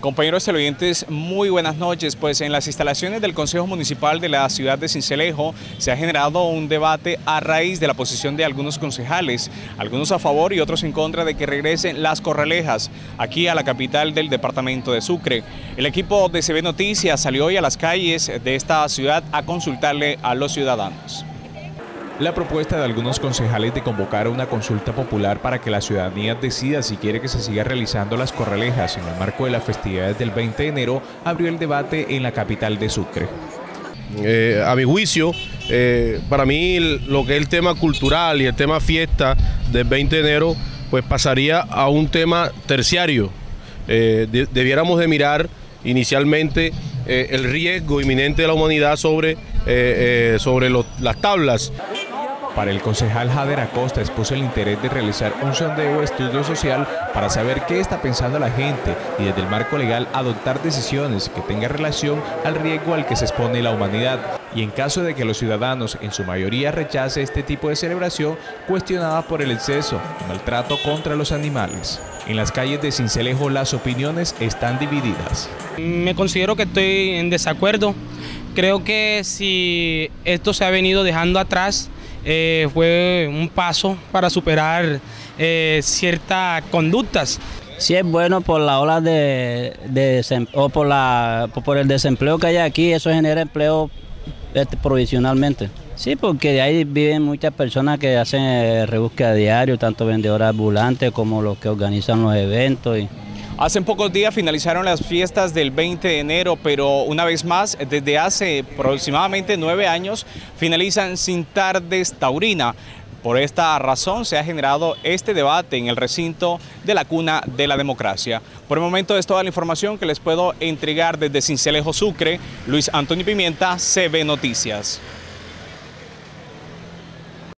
Compañeros televidentes, muy buenas noches. Pues en las instalaciones del Consejo Municipal de la ciudad de Cincelejo se ha generado un debate a raíz de la posición de algunos concejales, algunos a favor y otros en contra de que regresen las corralejas aquí a la capital del departamento de Sucre. El equipo de CB Noticias salió hoy a las calles de esta ciudad a consultarle a los ciudadanos. La propuesta de algunos concejales de convocar una consulta popular para que la ciudadanía decida si quiere que se siga realizando las corralejas en el marco de las festividades del 20 de enero abrió el debate en la capital de Sucre. Eh, a mi juicio, eh, para mí lo que es el tema cultural y el tema fiesta del 20 de enero, pues pasaría a un tema terciario. Eh, debiéramos de mirar inicialmente el riesgo inminente de la humanidad sobre, sobre las tablas. Para el concejal Jader Acosta expuso el interés de realizar un sondeo estudio social para saber qué está pensando la gente y desde el marco legal adoptar decisiones que tengan relación al riesgo al que se expone la humanidad. Y en caso de que los ciudadanos en su mayoría rechace este tipo de celebración, cuestionada por el exceso y maltrato contra los animales. En las calles de Cincelejo las opiniones están divididas. Me considero que estoy en desacuerdo. Creo que si esto se ha venido dejando atrás, eh, fue un paso para superar eh, ciertas conductas. Sí es bueno por la ola de, o por, la, por el desempleo que hay aquí, eso genera empleo este, provisionalmente. Sí, porque de ahí viven muchas personas que hacen eh, rebúsqueda diario, tanto vendedores ambulantes como los que organizan los eventos. Y, Hace pocos días finalizaron las fiestas del 20 de enero, pero una vez más, desde hace aproximadamente nueve años, finalizan sin tardes taurina. Por esta razón se ha generado este debate en el recinto de la cuna de la democracia. Por el momento es toda la información que les puedo entregar desde Cincelejo Sucre. Luis Antonio Pimienta, CB Noticias.